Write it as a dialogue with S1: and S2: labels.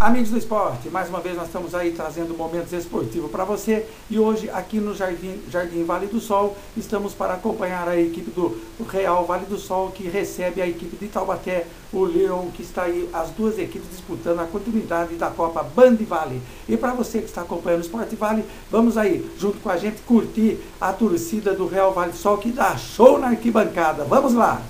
S1: Amigos do esporte, mais uma vez nós estamos aí trazendo momentos esportivos para você e hoje aqui no Jardim, Jardim Vale do Sol estamos para acompanhar a equipe do Real Vale do Sol que recebe a equipe de Taubaté, o Leão, que está aí, as duas equipes disputando a continuidade da Copa Band Vale. E para você que está acompanhando o Esporte Vale, vamos aí, junto com a gente, curtir a torcida do Real Vale do Sol que dá show na arquibancada. Vamos lá!